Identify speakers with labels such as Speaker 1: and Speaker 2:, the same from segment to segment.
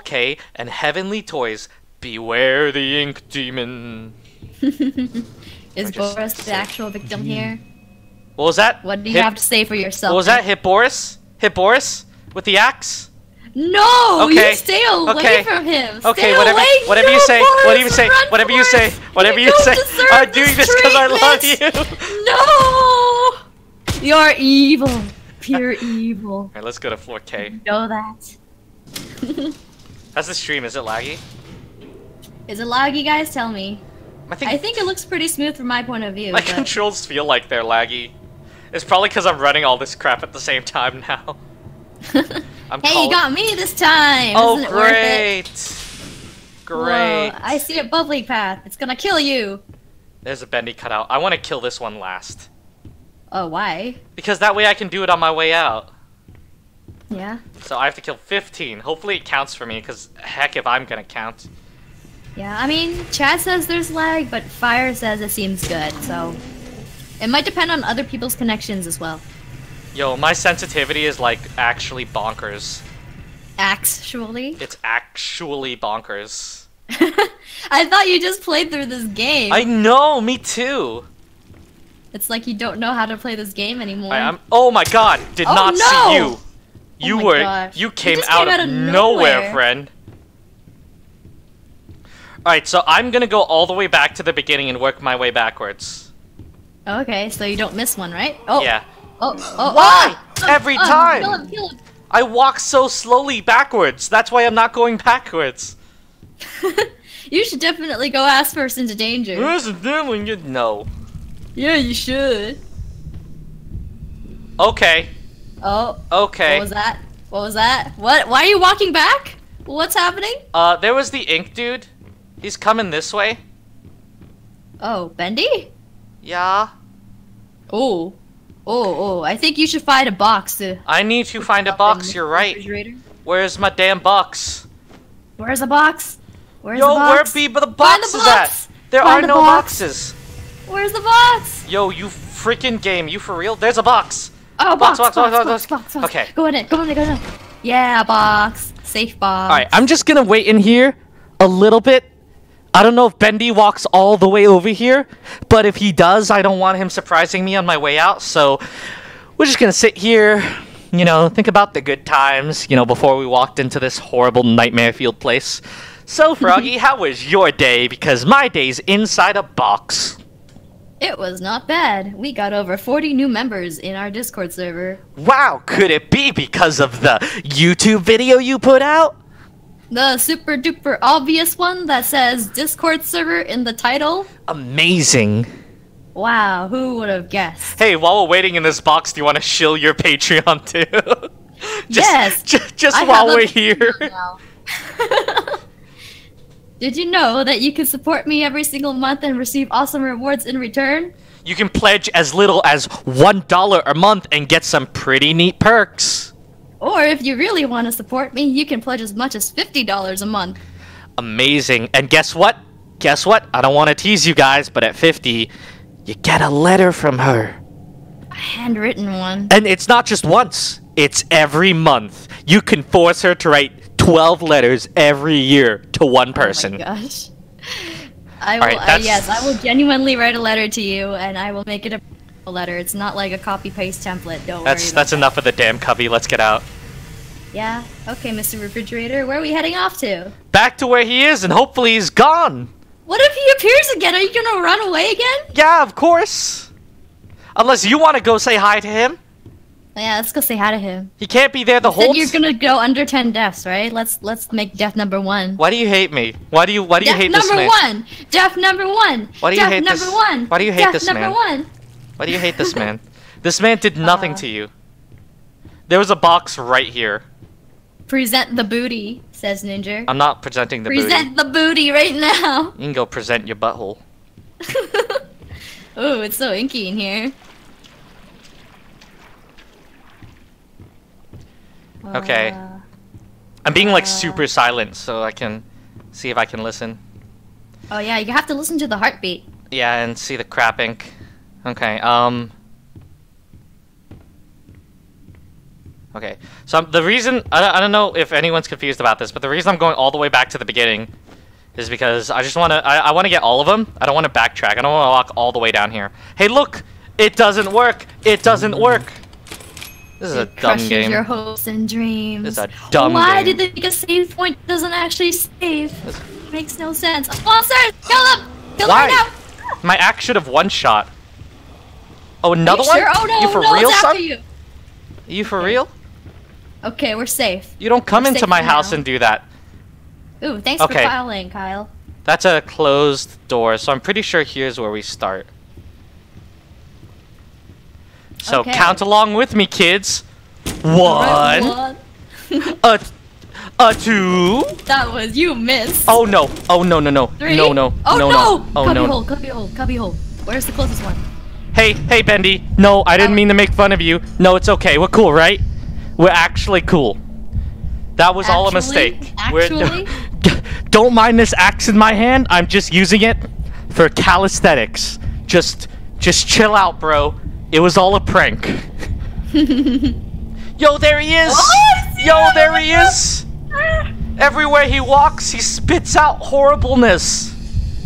Speaker 1: K and Heavenly Toys. Beware the ink demon.
Speaker 2: Is
Speaker 1: just
Speaker 2: Boris the actual victim here?
Speaker 1: What was that?
Speaker 2: What do you
Speaker 1: Hit-
Speaker 2: have to say for yourself?
Speaker 1: What was that? Hit Boris? Hit Boris? With the axe?
Speaker 2: No,
Speaker 1: Okay,
Speaker 2: you stay away
Speaker 1: okay,
Speaker 2: from him.
Speaker 1: Okay, whatever,
Speaker 2: away.
Speaker 1: whatever you say,
Speaker 2: Boris,
Speaker 1: whatever you say, whatever you say, whatever you
Speaker 2: don't
Speaker 1: say. I'm doing this because I love you.
Speaker 2: No, you're evil, pure evil.
Speaker 1: Alright, let's go to floor K.
Speaker 2: Know that.
Speaker 1: How's the stream? Is it laggy?
Speaker 2: Is it laggy, guys? Tell me.
Speaker 1: I think
Speaker 2: I think it looks pretty smooth from my point of view.
Speaker 1: my
Speaker 2: but-
Speaker 1: controls feel like they're laggy. It's probably because I'm running all this crap at the same time now. I'm
Speaker 2: hey, you got me this time.
Speaker 1: Oh,
Speaker 2: Isn't it worth it?
Speaker 1: great! Great.
Speaker 2: Whoa, I see a bubbly path. It's gonna kill you.
Speaker 1: There's a bendy cutout. I want to kill this one last.
Speaker 2: Oh, why?
Speaker 1: Because that way I can do it on my way out.
Speaker 2: Yeah.
Speaker 1: So I have to kill 15. Hopefully it counts for me, because heck if I'm gonna count.
Speaker 2: Yeah, I mean, Chad says there's lag, but Fire says it seems good, so... It might depend on other people's connections as well.
Speaker 1: Yo, my sensitivity is like actually bonkers.
Speaker 2: Actually.
Speaker 1: It's actually bonkers.
Speaker 2: I thought you just played through this game.
Speaker 1: I know, me too.
Speaker 2: It's like you don't know how to play this game anymore.
Speaker 1: I, am Oh my god, did
Speaker 2: Oh,
Speaker 1: not
Speaker 2: no!
Speaker 1: see you. Oh you
Speaker 2: my
Speaker 1: were
Speaker 2: gosh.
Speaker 1: you came out,
Speaker 2: came
Speaker 1: of,
Speaker 2: out of
Speaker 1: nowhere,
Speaker 2: nowhere.
Speaker 1: friend. Alright, so I'm gonna go all the way back to the beginning and work my way backwards.
Speaker 2: Okay, so you don't miss one, right? Oh.
Speaker 1: Yeah.
Speaker 2: Oh, oh, oh, oh.
Speaker 1: Why?
Speaker 2: oh,
Speaker 1: Every
Speaker 2: oh,
Speaker 1: time.
Speaker 2: Kill him, kill him.
Speaker 1: I walk so slowly backwards. That's why I'm not going backwards.
Speaker 2: you should definitely go ass first into danger.
Speaker 1: Where's the doing you No.
Speaker 2: Yeah, you should.
Speaker 1: Okay.
Speaker 2: Oh,
Speaker 1: Okay.
Speaker 2: what was that? What was that? What? Why are you walking back? What's happening?
Speaker 1: Uh, there was the ink dude. He's coming this way.
Speaker 2: Oh, Bendy?
Speaker 1: Yeah.
Speaker 2: Oh. Oh, oh, I think you should find a box to...
Speaker 1: I need to find a box. You're right. Where's my damn box?
Speaker 2: Where's the box? Where's
Speaker 1: Yo,
Speaker 2: the box?
Speaker 1: Yo, where be the box
Speaker 2: the
Speaker 1: is
Speaker 2: box!
Speaker 1: at? There
Speaker 2: Find
Speaker 1: are
Speaker 2: the
Speaker 1: no
Speaker 2: box!
Speaker 1: boxes.
Speaker 2: Where's the box?
Speaker 1: Yo, you freaking game. You for real? There's a box.
Speaker 2: Oh,
Speaker 1: Box,
Speaker 2: box,
Speaker 1: box,
Speaker 2: box,
Speaker 1: box,
Speaker 2: box,
Speaker 1: box.
Speaker 2: box.
Speaker 1: Okay.
Speaker 2: Go in it, go in it, go in it. Yeah, box. Safe box.
Speaker 1: Alright, I'm just gonna wait in here a little bit. I don't know if Bendy walks all the way over here, but if he does, I don't want him surprising me on my way out, so we're just gonna sit here, you know, think about the good times, you know, before we walked into this horrible nightmare field place. So, Froggie, how was your day? Because my day's inside a box.
Speaker 2: It was not bad. We got over 40 new members in our Discord server.
Speaker 1: Wow, could it be because of the YouTube video you put out?
Speaker 2: The super duper obvious one that says Discord server in the title.
Speaker 1: Amazing.
Speaker 2: Wow, who would have guessed?
Speaker 1: Hey, while we're waiting in this box, do you want to shill your Patreon too? just,
Speaker 2: Yes,
Speaker 1: ju- Just, while we're here.
Speaker 2: Did you know that you can support me every single month and receive awesome rewards in return?
Speaker 1: You can pledge as little as $1 a month and get some pretty neat perks.
Speaker 2: Or if you really want to support me, you can pledge as much as $50 a month.
Speaker 1: Amazing. And guess what? Guess what? I don't want to tease you guys, but at 50, you get a letter from her.
Speaker 2: A handwritten one.
Speaker 1: And it's not just once, it's every month. You can force her to write 12 letters every year to one person.
Speaker 2: Oh my gosh. I will,
Speaker 1: Alright,
Speaker 2: uh, yes, I will genuinely write a letter to you, and I will make it a letter. It's not like a copy-paste template, don't worry
Speaker 1: that's
Speaker 2: about
Speaker 1: that's
Speaker 2: that.
Speaker 1: enough of the damn cubby. Let's get out.
Speaker 2: Yeah? Okay, Mr. Refrigerator, where are we heading off to?
Speaker 1: Back to where he is and hopefully he's gone.
Speaker 2: What if he appears again? Are you gonna run away again?
Speaker 1: Yeah, of course. Unless you want to go say hi to him.
Speaker 2: Yeah, let's go say hi to him.
Speaker 1: He can't be there the
Speaker 2: Then
Speaker 1: whole
Speaker 2: you're gonna go under 10 deaths, right? Let's let's make death number one.
Speaker 1: Why do you hate me? Why do you why do you hate this man?
Speaker 2: Death number one! Death number one!
Speaker 1: Why do you
Speaker 2: death
Speaker 1: hate
Speaker 2: number
Speaker 1: this-
Speaker 2: one!
Speaker 1: why do you hate
Speaker 2: death
Speaker 1: this
Speaker 2: number
Speaker 1: man?
Speaker 2: one!
Speaker 1: Why do you hate this man? This man did nothing
Speaker 2: Uh,
Speaker 1: to you. There was a box right here.
Speaker 2: Present the booty, says Ninja.
Speaker 1: I'm not presenting the
Speaker 2: Present
Speaker 1: booty.
Speaker 2: Present the booty right now!
Speaker 1: You can go present your butthole.
Speaker 2: oh, it's so inky in here.
Speaker 1: Okay.
Speaker 2: Uh,
Speaker 1: I'm being like
Speaker 2: uh,
Speaker 1: super silent so I can see if I can listen.
Speaker 2: oh yeah, you have to listen to the heartbeat.
Speaker 1: Yeah, and see the crap ink. Okay, um Okay, so I'm, the reason I, don't- I don't know if anyone's confused about this, but the reason I'm going all the way back to the beginning is because I just want to I, I want to get all of them. I don't want to backtrack. I don't want to walk all the way down here. Hey, look, it doesn't work. It doesn't work. This is a
Speaker 2: It
Speaker 1: dumb
Speaker 2: crushes
Speaker 1: game.
Speaker 2: your hopes and dreams.
Speaker 1: It's a dumb
Speaker 2: Why
Speaker 1: game.
Speaker 2: Why did they make a save point that doesn't actually save? Makes no sense. Monsters! Kill them! Kill
Speaker 1: Why?
Speaker 2: them right now!
Speaker 1: My axe should have one shot. Oh, another one?
Speaker 2: Sure? Oh no,
Speaker 1: you for
Speaker 2: no,
Speaker 1: real, son?
Speaker 2: you.
Speaker 1: You for
Speaker 2: Okay.
Speaker 1: real?
Speaker 2: Okay, we're safe.
Speaker 1: You don't come
Speaker 2: We're
Speaker 1: into my house
Speaker 2: now.
Speaker 1: and do that.
Speaker 2: Ooh, thanks
Speaker 1: Okay.
Speaker 2: for filing, Kyle.
Speaker 1: That's a closed door, so I'm pretty sure here's where we start. So
Speaker 2: Okay.
Speaker 1: count along with me, kids. One,
Speaker 2: One.
Speaker 1: a, a two.
Speaker 2: That was you missed.
Speaker 1: Oh no! Oh no! No no!
Speaker 2: Three.
Speaker 1: No no!
Speaker 2: Oh
Speaker 1: no
Speaker 2: no!
Speaker 1: Oh
Speaker 2: cubby
Speaker 1: no!
Speaker 2: hole, cubby hole, cubby hole. Where's the closest one?
Speaker 1: Hey hey Bendy! No, I didn't
Speaker 2: Oh.
Speaker 1: mean to make fun of you. No, it's okay. We're cool, right? We're actually cool. That was all a mistake.
Speaker 2: Actually?
Speaker 1: Don't mind this axe in my hand. I'm just using it for calisthenics. Just just chill out, bro. It was all a prank. Yo, there he is!
Speaker 2: Oh,
Speaker 1: Yo, there he is! Everywhere he walks, he spits out horribleness.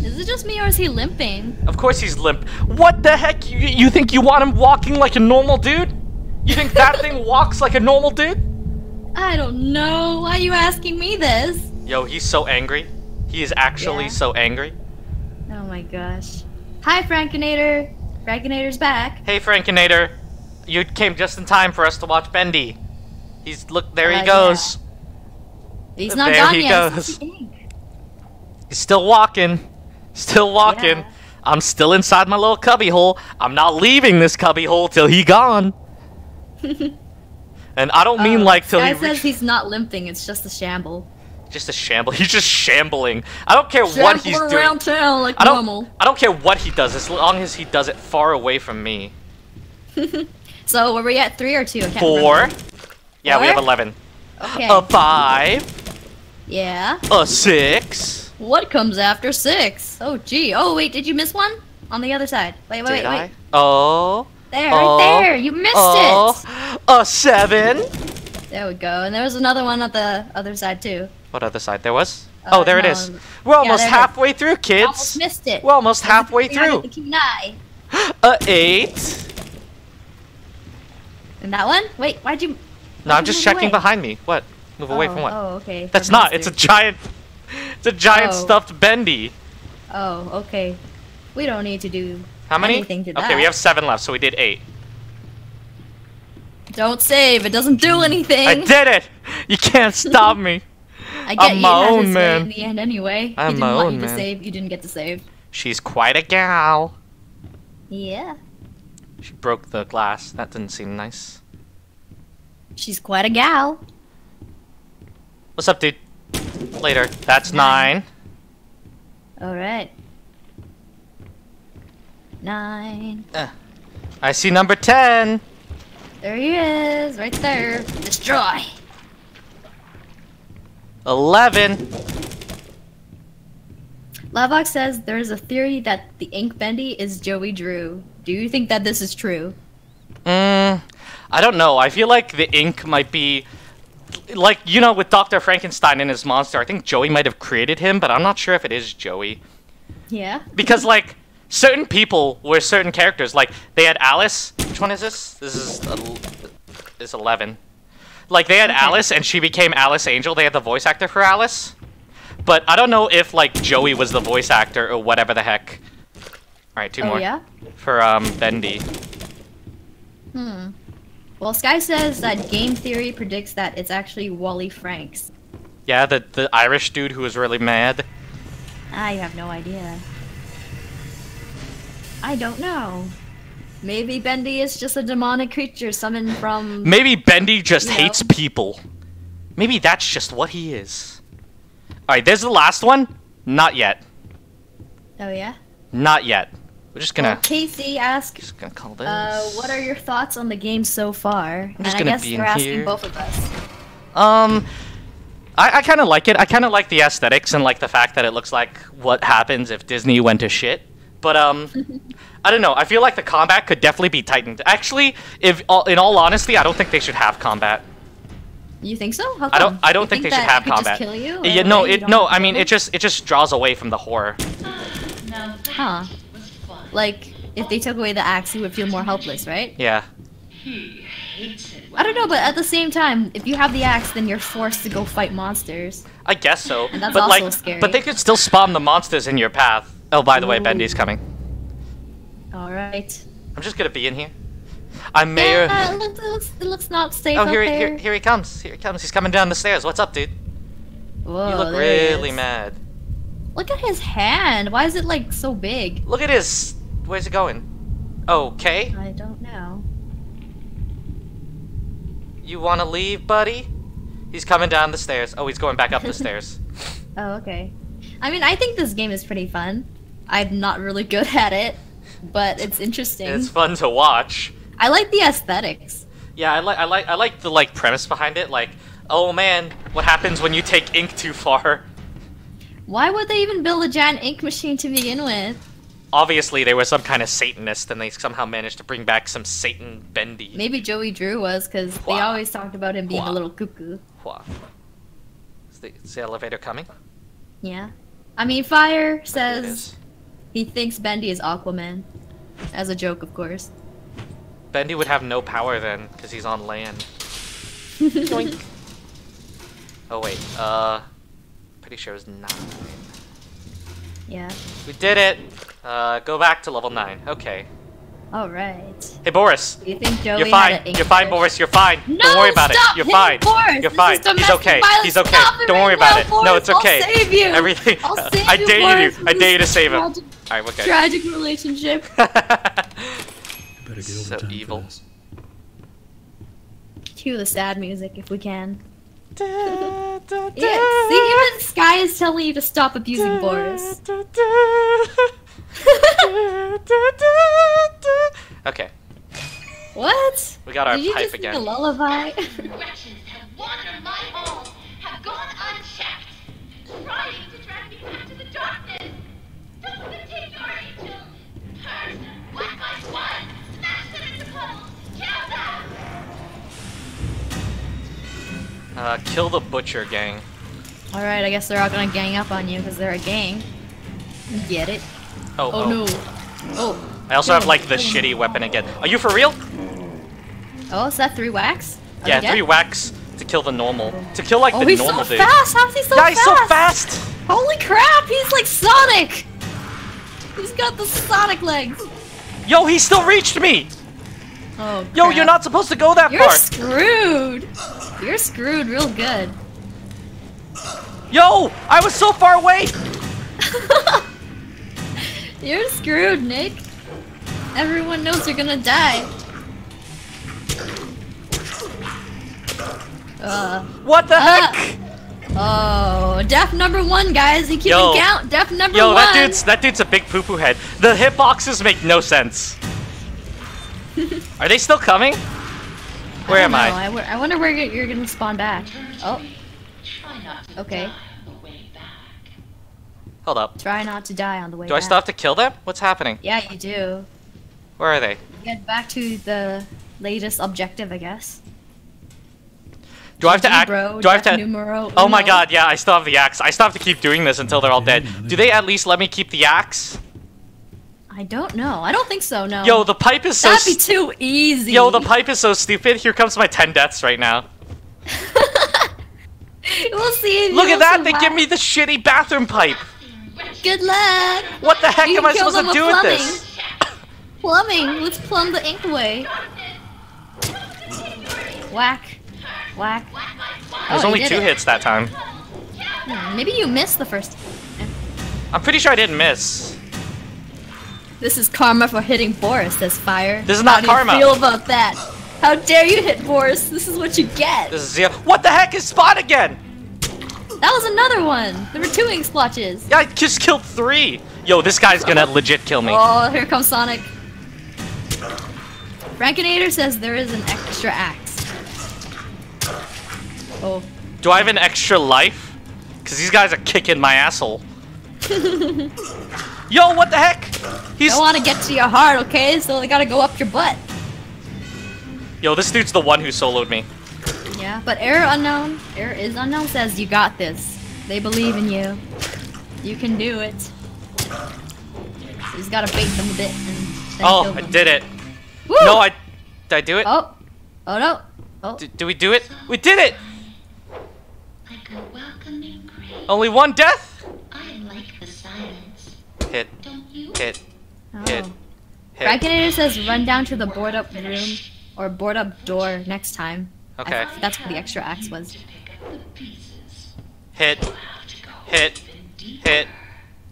Speaker 2: Is it just me or is he limping?
Speaker 1: Of course he's limp. What the heck? You, you think you want him walking like a normal dude? You think that thing walks like a normal dude?
Speaker 2: I don't know. Why are you asking me this?
Speaker 1: Yo, he's so angry. He is actually
Speaker 2: Yeah.
Speaker 1: so angry.
Speaker 2: Oh my gosh. Hi, Frankinator. Frankinator's back.
Speaker 1: Hey, Frankinator. You came just in time for us to watch Bendy. He's look there
Speaker 2: Uh,
Speaker 1: he goes.
Speaker 2: He's not
Speaker 1: There
Speaker 2: gone
Speaker 1: he
Speaker 2: yet.
Speaker 1: goes.
Speaker 2: It's the ink.
Speaker 1: He's still walking. Still walking.
Speaker 2: Yeah.
Speaker 1: I'm still inside my little cubby hole. I'm not leaving this cubby hole till he gone. and I don't mean
Speaker 2: Oh,
Speaker 1: like till
Speaker 2: Guy
Speaker 1: he
Speaker 2: says he's not limping. It's just a shamble.
Speaker 1: Just a shamble. He's just shambling. I don't care what he's doing.
Speaker 2: around town like
Speaker 1: I don't.
Speaker 2: normal.
Speaker 1: I don't care what he does as long as he does it far away from me.
Speaker 2: So were we at three or two?
Speaker 1: Four.
Speaker 2: remember.
Speaker 1: Yeah, we have eleven.
Speaker 2: Okay.
Speaker 1: A five.
Speaker 2: yeah.
Speaker 1: A six.
Speaker 2: What comes after six? Oh gee. Oh wait, did you miss one? On the other side. Wait, wait,
Speaker 1: Did
Speaker 2: wait,
Speaker 1: I?
Speaker 2: wait.
Speaker 1: Oh.
Speaker 2: There,
Speaker 1: Oh.
Speaker 2: right there. You missed
Speaker 1: Oh. A seven.
Speaker 2: There we go. And there was another one at the other side too.
Speaker 1: What other side there was?
Speaker 2: Uh,
Speaker 1: oh, there it
Speaker 2: no.
Speaker 1: is. We're almost
Speaker 2: there it is.
Speaker 1: halfway through,
Speaker 2: Almost
Speaker 1: kids.
Speaker 2: missed it.
Speaker 1: We're almost
Speaker 2: There's
Speaker 1: halfway through. A eight.
Speaker 2: And that one? Wait, why'd you?
Speaker 1: No,
Speaker 2: why'd
Speaker 1: I'm
Speaker 2: you
Speaker 1: just checking
Speaker 2: away?
Speaker 1: behind me. What? Move away
Speaker 2: oh,
Speaker 1: from what?
Speaker 2: Oh, okay.
Speaker 1: That's not. It's a giant. It's a giant
Speaker 2: Oh.
Speaker 1: stuffed bendy.
Speaker 2: Oh, okay. We don't need to do
Speaker 1: How many?
Speaker 2: anything to
Speaker 1: okay,
Speaker 2: that.
Speaker 1: we have seven left, so we did eight.
Speaker 2: Don't save. It doesn't do anything.
Speaker 1: I did it! You can't stop me.
Speaker 2: I get
Speaker 1: I'm
Speaker 2: you
Speaker 1: my own man.
Speaker 2: in the end anyway.
Speaker 1: I'm
Speaker 2: he didn't
Speaker 1: my
Speaker 2: want
Speaker 1: own
Speaker 2: you to
Speaker 1: man.
Speaker 2: save. You didn't get to save.
Speaker 1: She's quite a gal.
Speaker 2: Yeah.
Speaker 1: She broke the glass. That didn't seem nice.
Speaker 2: She's quite a gal.
Speaker 1: What's up, dude? Later. That's nine.
Speaker 2: All right. Nine.
Speaker 1: Uh, I see number ten.
Speaker 2: There he is, right there. Destroy.
Speaker 1: Eleven.
Speaker 2: Lavox says there is a theory that the Ink Bendy is Joey Drew. Do you think that this is true?
Speaker 1: Mm, I don't know. I feel like the ink might be like you know with Doctor Frankenstein and his monster. I think Joey might have created him, but I'm not sure if it is Joey
Speaker 2: Yeah.
Speaker 1: because like certain people were certain characters. Like they had Alice. Which one is this? This is el- is eleven. Like they had
Speaker 2: Okay.
Speaker 1: Alice and she became Alice Angel. They had the voice actor for Alice, but I don't know if like Joey was the voice actor or whatever the heck. All right, two
Speaker 2: oh
Speaker 1: more
Speaker 2: yeah.
Speaker 1: for um Bendy.
Speaker 2: Hmm. Well, Sky says that game theory predicts that it's actually Wally Franks.
Speaker 1: Yeah, the the Irish dude who was really mad.
Speaker 2: I have no idea. I don't know. Maybe Bendy is just a demonic creature summoned from.
Speaker 1: Maybe Bendy just
Speaker 2: You know.
Speaker 1: hates people. Maybe that's just what he is. Alright, there's the last one. Not yet.
Speaker 2: Oh yeah.
Speaker 1: Not yet. We're just gonna
Speaker 2: Well, Casey asks,
Speaker 1: just gonna call this.
Speaker 2: uh, "What are your thoughts on the game so far?"
Speaker 1: just
Speaker 2: and I
Speaker 1: gonna
Speaker 2: guess
Speaker 1: be in
Speaker 2: asking
Speaker 1: here.
Speaker 2: both of us.
Speaker 1: Um I, I kinda like it. I kinda like the aesthetics and like the fact that it looks like what happens if Disney went to shit. But um I don't know. I feel like the combat could definitely be tightened. Actually, if in all honesty, I don't think they should have combat.
Speaker 2: You think so? How
Speaker 1: I don't. I don't
Speaker 2: You
Speaker 1: think, they should have combat.
Speaker 2: Just kill you?
Speaker 1: yeah, no, it no. I mean, it just it just draws away from the horror.
Speaker 3: That
Speaker 2: Huh. Like, if they took away the axe, you would feel more helpless, right?
Speaker 1: Yeah.
Speaker 3: he hates it.
Speaker 2: I don't know, but at the same time, if you have the axe, then you're forced to go fight monsters.
Speaker 1: I guess so.
Speaker 2: And that's
Speaker 1: but
Speaker 2: also
Speaker 1: like,
Speaker 2: scary.
Speaker 1: but they could still spawn the monsters in your path. Oh, by the way, Bendy's coming.
Speaker 2: Alright.
Speaker 1: I'm just gonna be in here. I'm Mayor.
Speaker 2: Yeah, it looks, it looks, it looks not safe
Speaker 1: oh,
Speaker 2: up
Speaker 1: here, he- here, here he comes. Here he comes. He's coming down the stairs. What's up, dude?
Speaker 2: Whoa,
Speaker 1: you look really mad.
Speaker 2: Look at his hand. Why is it like so big?
Speaker 1: Look at his. Where's it going? Okay.
Speaker 2: I don't know.
Speaker 1: You want to leave, buddy? He's coming down the stairs. Oh, he's going back up the stairs.
Speaker 2: Oh, okay. I mean, I think this game is pretty fun. I'm not really good at it, but it's interesting.
Speaker 1: It's fun to watch.
Speaker 2: I like the aesthetics.
Speaker 1: Yeah, I like I like I like the like premise behind it. Like, oh man, what happens when you take ink too far?
Speaker 2: Why would they even build a giant ink machine to begin with?
Speaker 1: Obviously, they were some kind of Satanist, and they somehow managed to bring back some Satan Bendy.
Speaker 2: Maybe Joey Drew was, because they always talked about him being a little cuckoo.
Speaker 1: Is the, is the elevator coming?
Speaker 2: Yeah. I mean, Fire says. He thinks Bendy is Aquaman. As a joke, of course.
Speaker 1: Bendy would have no power then, because he's on land. Yoink. Oh wait, uh, pretty sure it was nine.
Speaker 2: Yeah.
Speaker 1: We did it. Uh, go back to level nine. Okay.
Speaker 2: Alright.
Speaker 1: Hey Boris,
Speaker 2: Do you think Joey
Speaker 1: you're fine.
Speaker 2: an
Speaker 1: You're fine. Boris. You're fine.
Speaker 2: No,
Speaker 1: Don't worry about it. You're fine.
Speaker 2: Boris.
Speaker 1: You're fine. He's okay. He's okay. Don't worry
Speaker 2: right
Speaker 1: about
Speaker 2: now,
Speaker 1: it. No,
Speaker 2: Boris.
Speaker 1: it's
Speaker 2: I'll
Speaker 1: okay.
Speaker 2: save you.
Speaker 1: Everything.
Speaker 2: I'll save
Speaker 1: I
Speaker 2: you,
Speaker 1: dare you.
Speaker 2: Boris,
Speaker 1: I dare you to save him.
Speaker 2: Tragic-
Speaker 1: Alright, okay.
Speaker 2: Tragic relationship.
Speaker 4: Better get
Speaker 1: So
Speaker 4: overtime
Speaker 1: evil.
Speaker 2: Cue the sad music if we can.
Speaker 1: Da, da,
Speaker 2: Yeah, see, even Sky is telling you to stop abusing Boris.
Speaker 1: da, da, da, da, da. Okay,
Speaker 2: What?
Speaker 1: we got our
Speaker 2: Did you
Speaker 1: pipe
Speaker 2: just sing a
Speaker 1: again.
Speaker 2: lullaby?
Speaker 5: Curse, black eyed one, smash them into puddles, kill them.
Speaker 1: Uh, kill the butcher gang.
Speaker 2: Alright, I guess they're all gonna gang up on you because they're a gang. You Get it?
Speaker 1: Oh,
Speaker 2: Oh, no. Oh.
Speaker 1: I also have like the shitty weapon again. Are you for real?
Speaker 2: Oh, is that three whacks? Are
Speaker 1: Yeah, three whacks to kill the normal. To kill like
Speaker 2: Oh,
Speaker 1: the
Speaker 2: he's
Speaker 1: normal
Speaker 2: so
Speaker 1: dude.
Speaker 2: fast! How's he so
Speaker 1: yeah,
Speaker 2: fast?
Speaker 1: he's so fast!
Speaker 2: Holy crap! He's like Sonic! He's got the Sonic legs!
Speaker 1: Yo, he still reached me!
Speaker 2: Oh,
Speaker 1: Yo, you're not supposed to go that
Speaker 2: You're
Speaker 1: far!
Speaker 2: screwed! You're screwed real good.
Speaker 1: Yo, I was so far away!
Speaker 2: You're screwed, Nick. Everyone knows you're gonna die. Uh,
Speaker 1: What the
Speaker 2: Ah.
Speaker 1: heck?
Speaker 2: Oh, death number one, guys. You keep
Speaker 1: Yo.
Speaker 2: count. Death number
Speaker 1: Yo,
Speaker 2: one.
Speaker 1: that dude's that dude's a big poo poo head. The hitboxes make no sense. Are they still coming? Where am I?
Speaker 2: know. I, I wonder where you're gonna spawn back. Oh,
Speaker 5: Try not to
Speaker 2: Okay.
Speaker 5: die on the way back.
Speaker 1: Hold up.
Speaker 2: try not to die on the way
Speaker 1: Do I still have to kill them? What's happening?
Speaker 2: Yeah, you do.
Speaker 1: Where are they?
Speaker 2: Get back to the latest objective, I guess.
Speaker 1: Do I have to act?
Speaker 2: bro,
Speaker 1: Do I have to?
Speaker 2: numero
Speaker 1: Oh my god, yeah, I still have the axe. I still have to keep doing this until they're all dead. Do they at least let me keep the axe?
Speaker 2: I don't know. I don't think so. No.
Speaker 1: Yo, the pipe is so.
Speaker 2: That'd be too easy.
Speaker 1: Yo, the pipe is so stupid. Here comes my 10 deaths right now.
Speaker 2: we'll see.
Speaker 1: Look at that, they give me the shitty bathroom pipe.
Speaker 2: Good luck.
Speaker 1: What the heck
Speaker 2: You
Speaker 1: am I supposed to do
Speaker 2: with
Speaker 1: with
Speaker 2: plumbing.
Speaker 1: this?
Speaker 2: Plumbing. Let's plumb the ink away. Whack. Whack.
Speaker 1: There's
Speaker 2: Oh,
Speaker 1: only two
Speaker 2: it.
Speaker 1: hits that time.
Speaker 2: Hmm, maybe you missed the first.
Speaker 1: I'm pretty sure I didn't miss.
Speaker 2: This is karma for hitting Boris, says Fire.
Speaker 1: This is not
Speaker 2: How do
Speaker 1: karma.
Speaker 2: you feel about that? How dare you hit Boris? This is what you get.
Speaker 1: This is zero. What the heck is Spot again?
Speaker 2: That was another one. There were two ink splotches.
Speaker 1: Yeah, I just killed three. Yo, this guy's gonna legit kill me.
Speaker 2: Oh, here comes Sonic. Frankinator says there is an extra axe. Oh.
Speaker 1: Do I have an extra life? Cause these guys are kicking my asshole. Yo, what the heck? He's
Speaker 2: I want to get to your heart, okay? So they gotta go up your butt.
Speaker 1: Yo, this dude's the one who soloed me.
Speaker 2: Yeah, but Error Unknown, Error is Unknown says you got this. They believe in you. You can do it. So you just gotta bait them a bit
Speaker 1: Oh, I did it.
Speaker 2: Woo!
Speaker 1: No, I. Did I do it?
Speaker 2: Oh. Oh no. Oh.
Speaker 1: D- did we do it? We did it!
Speaker 5: Like a welcoming grave.
Speaker 1: Only one death?
Speaker 5: I like the silence.
Speaker 1: Hit,
Speaker 5: Don't you?
Speaker 1: hit,
Speaker 2: oh.
Speaker 1: hit, hit.
Speaker 2: Dragonator says run down to the board up room or board up door next time. I
Speaker 1: Okay.
Speaker 2: think that's what the extra axe was.
Speaker 5: To pick up the pieces.
Speaker 1: Hit,
Speaker 5: Have to go
Speaker 1: hit, hit.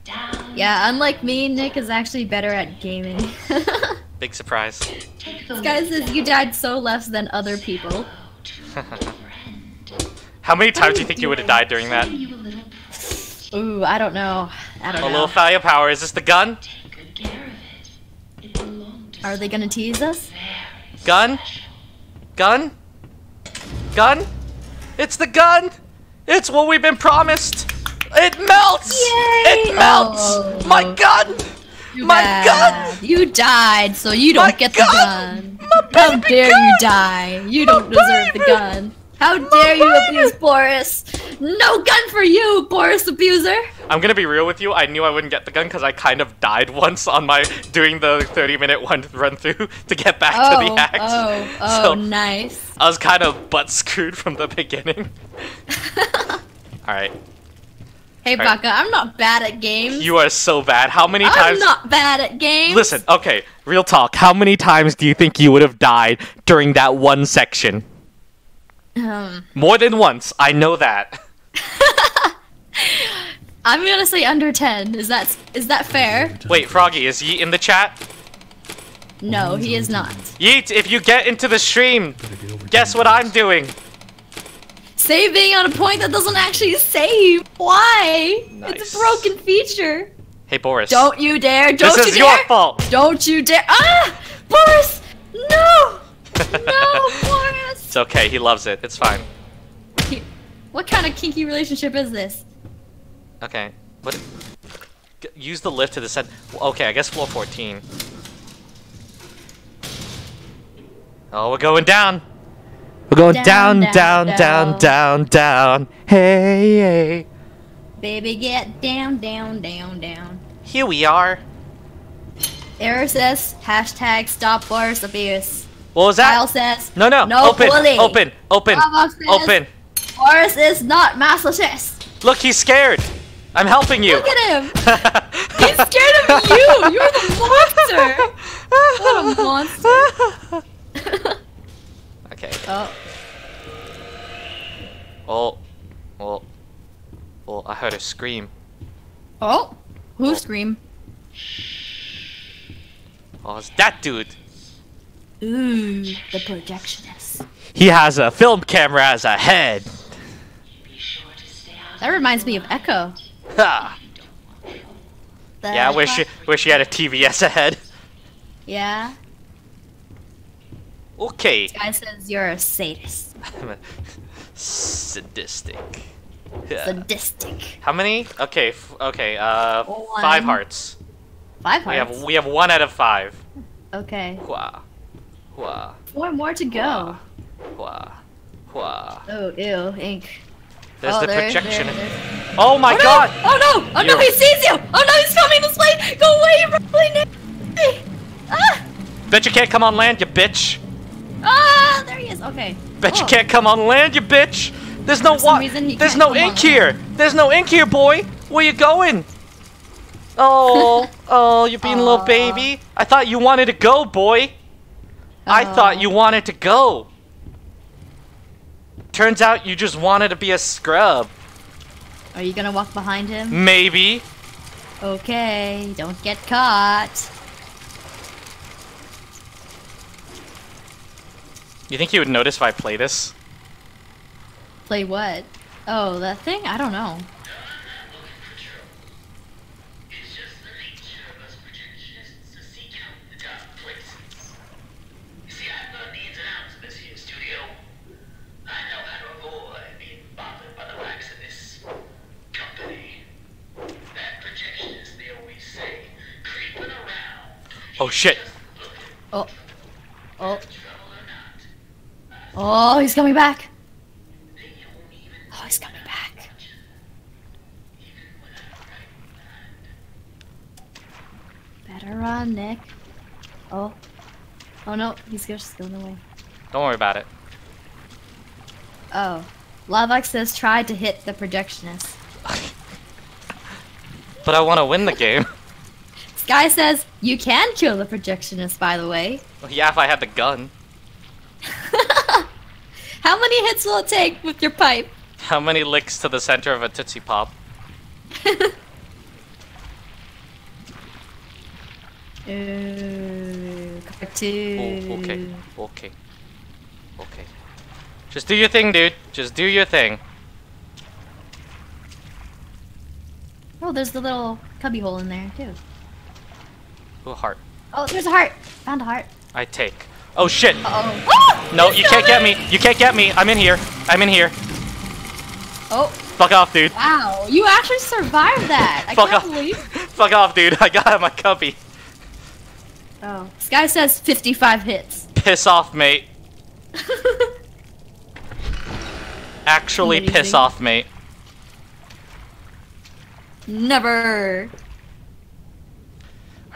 Speaker 5: down.
Speaker 2: Yeah, unlike me, Nick is actually better at gaming.
Speaker 1: Big surprise.
Speaker 5: Take the
Speaker 2: Guy says you died so less than other people.
Speaker 5: friend.
Speaker 1: How many times do you oh, think you would have died during that?
Speaker 5: Send you a little
Speaker 2: Ooh, I don't know. I don't
Speaker 1: A
Speaker 2: know.
Speaker 1: little fire power. Is this the gun?
Speaker 5: take good care of it. It to
Speaker 2: Are they gonna tease us?
Speaker 1: Gun? Gun? Gun? It's the gun! It's what we've been promised! It melts!
Speaker 2: Yay!
Speaker 1: It melts!
Speaker 2: Oh.
Speaker 1: My gun!
Speaker 2: Too
Speaker 1: My
Speaker 2: bad. You died, so you don't
Speaker 1: My
Speaker 2: get
Speaker 1: gun!
Speaker 2: the gun.
Speaker 1: My
Speaker 2: How dare
Speaker 1: gun!
Speaker 2: you die? You don't deserve the gun. How dare you abuse Boris? No gun for you, Boris abuser.
Speaker 1: I'm gonna be real with you. I knew I wouldn't get the gun because I kind of died once on my doing the 30 minute one run through to get back
Speaker 2: Oh,
Speaker 1: to the oh, axe.
Speaker 2: oh, oh,
Speaker 1: So-
Speaker 2: nice.
Speaker 1: I was kind of butt screwed from the beginning. Alright.
Speaker 2: Hey,
Speaker 1: Alright.
Speaker 2: Baka, I'm not bad at games.
Speaker 1: You are so bad. How many times
Speaker 2: I'm
Speaker 1: times?
Speaker 2: not bad at games.
Speaker 1: Listen, okay, real talk. How many times do you think you would have died during that one section?
Speaker 2: Um,
Speaker 1: More than once. I know that.
Speaker 2: I'm gonna say under ten. Is that is that fair?
Speaker 1: Wait, Froggie, is Yeet in the chat?
Speaker 2: No, he is not.
Speaker 1: Yeet, if you get into the stream,
Speaker 4: Better get over
Speaker 1: guess what I'm doing?
Speaker 2: Saving on a point that doesn't actually save. Why? It's a broken feature.
Speaker 1: Hey, Boris.
Speaker 2: Don't you dare! Don't
Speaker 1: This
Speaker 2: you
Speaker 1: is your fault.
Speaker 2: Don't you dare! Ah, Boris! No! No, Boris!
Speaker 1: It's okay. He loves it. It's fine.
Speaker 2: What kind of kinky relationship is this?
Speaker 1: Okay. What? Use the lift to descend. Okay, I guess floor 14. Oh, we're going down. We're going
Speaker 2: Down,
Speaker 1: down,
Speaker 2: down,
Speaker 1: down, down, down, down. Hey, hey.
Speaker 2: Baby, get down, down, down, down.
Speaker 1: Here we are.
Speaker 2: Error says hashtag stop Boris abuse.
Speaker 1: What was that?
Speaker 2: Kyle says
Speaker 1: no, no.
Speaker 2: no
Speaker 1: open,
Speaker 2: bullying.
Speaker 1: open, open,
Speaker 2: Bravo says-
Speaker 1: open.
Speaker 2: Boris is not masochist.
Speaker 1: Look, he's scared. I'm helping you.
Speaker 2: Look at him. He's scared of you. You're the monster. What a monster.
Speaker 1: okay.
Speaker 2: oh,
Speaker 1: Oh. Well. Well, I heard a scream.
Speaker 2: oh, who scream?
Speaker 1: Oh, it's that dude.
Speaker 2: Ooh, the projectionist.
Speaker 1: He has a film camera as a head.
Speaker 5: Be sure to stay out
Speaker 2: That reminds me of Echo.
Speaker 1: Ha.
Speaker 2: The
Speaker 1: Yeah, I wish you, wish you had a TV as a head.
Speaker 2: Yeah.
Speaker 1: Okay.
Speaker 2: Guy says you're a sadist,
Speaker 1: Sadistic. Yeah.
Speaker 2: sadistic.
Speaker 1: How many? Okay, f- okay. Uh,
Speaker 2: One.
Speaker 1: five hearts.
Speaker 2: Five hearts.
Speaker 1: We
Speaker 2: hearts.
Speaker 1: have we have one out of five.
Speaker 2: Okay,
Speaker 1: Hua, hua,
Speaker 2: four more to go.
Speaker 1: hua, hua.
Speaker 2: Oh, ew, ink.
Speaker 1: There's
Speaker 2: oh,
Speaker 1: the
Speaker 2: there-
Speaker 1: projection.
Speaker 2: there- there-
Speaker 1: Oh my
Speaker 2: oh, no!
Speaker 1: god!
Speaker 2: Oh no! Oh no!
Speaker 1: You're-
Speaker 2: He sees you! Oh no! He's coming this way! Go away! Hey! Ah!
Speaker 1: Bet you can't come on land, you bitch.
Speaker 2: Ah! There he is. Okay.
Speaker 1: Bet you
Speaker 2: Oh.
Speaker 1: can't come on land, you bitch. There's no
Speaker 2: For some
Speaker 1: wa-
Speaker 2: reason, he
Speaker 1: There's no ink here. There's no ink here, boy. Where you going? Oh, oh, you're being a little baby. I thought you wanted to go, boy. I thought you oh. wanted to go. Turns out you just wanted to be a scrub.
Speaker 2: Are you gonna walk behind him?
Speaker 1: Maybe.
Speaker 2: Okay. Don't get caught.
Speaker 1: You think he would notice if I play this?
Speaker 2: Play what? Oh, that thing? I don't know.
Speaker 1: Oh shit.
Speaker 2: Oh. Oh.
Speaker 6: Oh, he's coming back.
Speaker 2: Oh, he's coming back. Better run, Nick. Oh. Oh no, he's just going away.
Speaker 1: Don't worry about it.
Speaker 2: Oh. Lavox says tried to hit the projectionist.
Speaker 1: but I want to win the game.
Speaker 2: Sky says you can kill the projectionist, by the way.
Speaker 1: yeah, if I had the gun.
Speaker 2: How many hits will it take with your pipe?
Speaker 1: How many licks to the center of a Tootsie Pop?
Speaker 2: Ooh, cartoon.
Speaker 1: Oh, okay. Okay. Okay. Just do your thing, dude. Just do your thing.
Speaker 2: Oh, there's the little cubby hole in there too.
Speaker 1: Ooh, heart.
Speaker 2: Oh, there's a heart. Found a heart.
Speaker 1: I take. Oh shit!
Speaker 2: Uh oh. Ah!
Speaker 1: No, you can't get me. You can't get me. I'm in here. I'm in here.
Speaker 2: Oh,
Speaker 1: Fuck off, dude.
Speaker 2: wow! You actually survived that. I
Speaker 1: Fuck
Speaker 2: can't
Speaker 1: off.
Speaker 2: believe.
Speaker 1: Fuck off, dude. I got my cubby.
Speaker 2: Oh, This guy says 55 hits.
Speaker 1: Piss off, mate. Actually, piss off, mate.
Speaker 2: Never.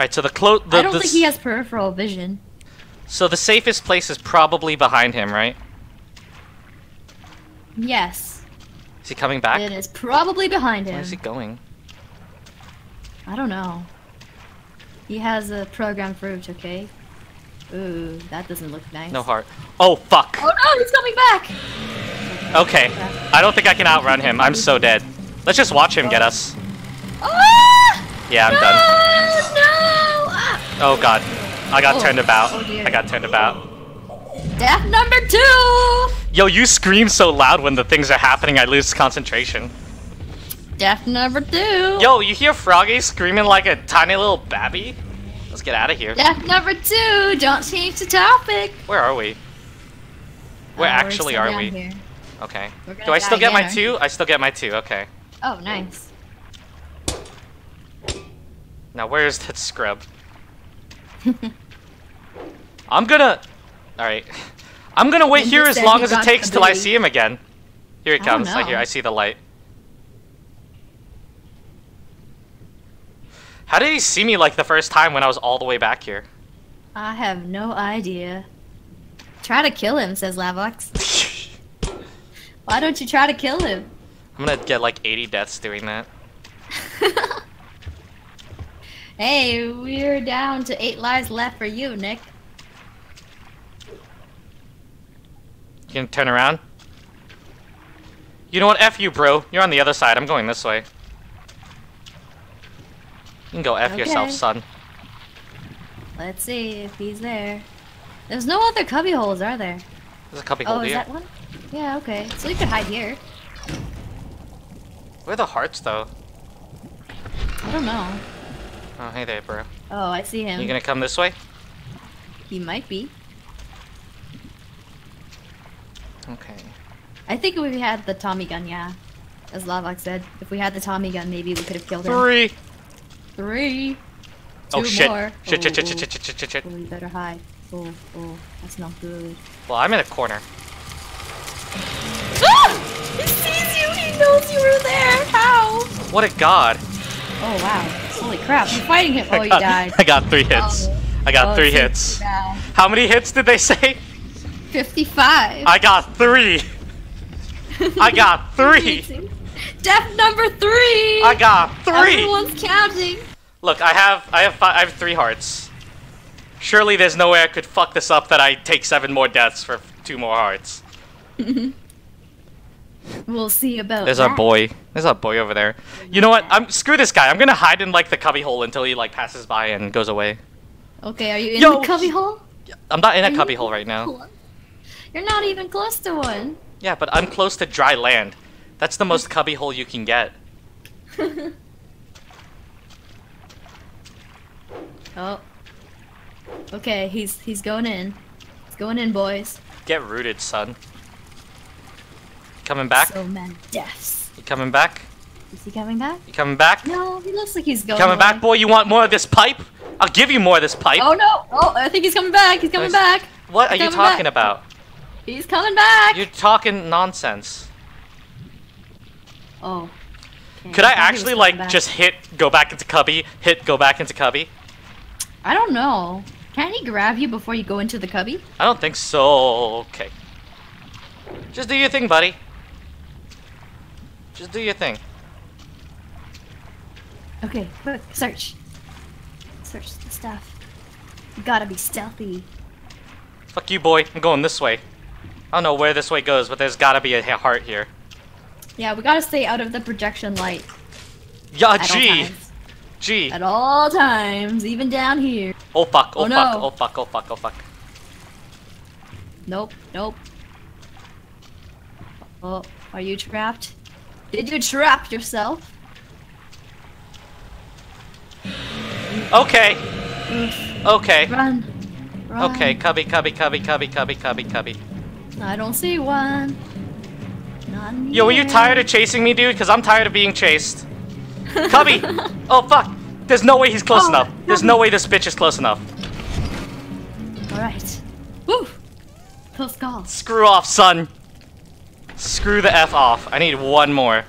Speaker 1: Alright, so the clo- the,
Speaker 2: I don't
Speaker 1: the
Speaker 2: think he has peripheral vision.
Speaker 1: So the safest place is probably behind him, right?
Speaker 2: Yes,
Speaker 1: Is he coming back?
Speaker 2: it is probably behind him.
Speaker 1: Where is he going?
Speaker 2: I don't know. He has a program fruit, okay? Ooh, that doesn't look nice.
Speaker 1: No heart. Oh fuck.
Speaker 2: Oh no, he's coming back!
Speaker 1: Okay. I don't think I can outrun him. I'm so dead. Let's just watch him get us.
Speaker 2: Ah!
Speaker 1: Yeah, I'm
Speaker 2: no!
Speaker 1: done.
Speaker 2: No!
Speaker 1: Oh god. I got
Speaker 2: Oh.
Speaker 1: turned about.
Speaker 2: Oh.
Speaker 1: I got turned about.
Speaker 2: Death number two!
Speaker 1: Yo, you scream so loud when the things are happening, I lose concentration.
Speaker 2: Death number two!
Speaker 1: Yo, you hear Froggie screaming like a tiny little babby? Let's get out of here.
Speaker 2: Death number two! Don't change the topic!
Speaker 1: Where are we? Where
Speaker 2: Uh,
Speaker 1: actually are we?
Speaker 2: here.
Speaker 1: Okay. Do I still get my two? I still get my two, okay.
Speaker 2: Oh, nice.
Speaker 1: Now where's that scrub? I'm gonna... Alright. I'm gonna wait here as long as it takes till I see him again. Here he comes. I hear. I see the light. How did he see me like the first time when I was all the way back here?
Speaker 2: I have no idea. Try to kill him, says Lavox. Why don't you try to kill him?
Speaker 1: I'm gonna get like 80 deaths doing that.
Speaker 2: hey, we're down to eight lives left for you, Nick.
Speaker 1: You can turn around. You know what? F you, bro. You're on the other side. I'm going this way. You can go F yourself,
Speaker 2: Okay.
Speaker 1: son.
Speaker 2: Let's see if he's there. There's no other cubby holes, are there?
Speaker 1: There's a cubby
Speaker 2: Oh,
Speaker 1: hole
Speaker 2: is
Speaker 1: here.
Speaker 2: that one? Yeah, okay. So you could hide here.
Speaker 1: Where are the hearts, though?
Speaker 2: I don't know.
Speaker 1: Oh, hey there, bro.
Speaker 2: Oh, I see him.
Speaker 1: You gonna come this way?
Speaker 2: He might be.
Speaker 1: Okay.
Speaker 2: I think if we had the Tommy gun, yeah. As Lavox said, if we had the Tommy gun, maybe we could have killed him.
Speaker 1: Three.
Speaker 2: Three.
Speaker 1: Oh
Speaker 2: Two
Speaker 1: shit.
Speaker 2: more.
Speaker 1: Shit, shit,
Speaker 2: Oh,
Speaker 1: shit, shit,
Speaker 2: oh.
Speaker 1: shit, shit, shit, shit.
Speaker 2: Oh, we better hide. Oh, oh, that's not good.
Speaker 1: Well, I'm in a corner.
Speaker 2: Ah! He sees you! He knows you were there! How?
Speaker 1: What a god.
Speaker 2: Oh, wow. Holy crap, you're fighting him. Oh,
Speaker 1: I
Speaker 2: you
Speaker 1: got,
Speaker 2: died.
Speaker 1: I got three hits.
Speaker 2: Oh.
Speaker 1: I got
Speaker 2: Oh,
Speaker 1: three hits.
Speaker 2: you.
Speaker 1: How many hits did they say?
Speaker 2: 55.
Speaker 1: I got three. I got three.
Speaker 2: Death number three!
Speaker 1: I got three.
Speaker 2: Everyone's counting.
Speaker 1: Look, I have I have fi- I have three hearts. Surely there's no way I could fuck this up that I take seven more deaths for two more hearts.
Speaker 2: We'll see about
Speaker 1: There's
Speaker 2: that.
Speaker 1: our boy. There's our boy over there. You know what? I'm screw this guy. I'm gonna hide in like the cubby hole until he like passes by and goes away.
Speaker 2: Okay, are you in
Speaker 1: Yo,
Speaker 2: the cubby hole?
Speaker 1: I'm not in a
Speaker 2: you
Speaker 1: cubby hole right now.
Speaker 2: You're not even close to one.
Speaker 1: Yeah, but I'm close to dry land. That's the most cubby hole you can get.
Speaker 2: Oh. Okay, he's he's going in. He's going in, boys.
Speaker 1: Get rooted, son. Coming back?
Speaker 2: So many deaths.
Speaker 1: You coming back?
Speaker 2: Is he coming back?
Speaker 1: You coming back?
Speaker 2: No, he looks like he's going.
Speaker 1: Coming back, boy? You want more of this pipe? I'll give you more of this pipe.
Speaker 2: Oh no! Oh, I think he's coming back. He's coming
Speaker 1: Nice.
Speaker 2: back.
Speaker 1: what are you talking
Speaker 2: back.
Speaker 1: about?
Speaker 2: He's coming back.
Speaker 1: You're talking nonsense.
Speaker 2: Oh. Okay,
Speaker 1: Could I
Speaker 2: was
Speaker 1: actually like
Speaker 2: back.
Speaker 1: just hit, go back into cubby, hit, go back into cubby?
Speaker 2: I don't know. Can he grab you before you go into the cubby?
Speaker 1: I don't think so. Okay. Just do your thing, buddy. Just do your thing.
Speaker 2: Okay, quick, search. Search the stuff. You gotta be stealthy.
Speaker 1: Fuck you, boy. I'm going this way. I don't know where this way goes, but there's gotta be a heart here.
Speaker 2: Yeah, we gotta stay out of the projection light
Speaker 1: Yeah,
Speaker 2: at all
Speaker 1: G. G.
Speaker 2: At all times, even down here.
Speaker 1: Oh fuck. Oh,
Speaker 2: Oh,
Speaker 1: fuck.
Speaker 2: no.
Speaker 1: Oh fuck. Oh fuck. Oh fuck.
Speaker 2: Nope, nope. Oh, are you trapped? Did you trap yourself?
Speaker 1: Okay. Okay.
Speaker 2: Run. Run.
Speaker 1: Okay. Cubby. Cubby. Cubby. Cubby. Cubby. Cubby. Cubby.
Speaker 2: I don't see one. None
Speaker 1: Yo, were you tired of chasing me, dude? Cause I'm tired of being chased. Cubby. oh fuck. There's no way he's close
Speaker 2: Oh,
Speaker 1: enough. There's no way this bitch is close enough.
Speaker 2: Alright. Woo! Close call.
Speaker 1: Screw off, son. Screw the f off. I need one more.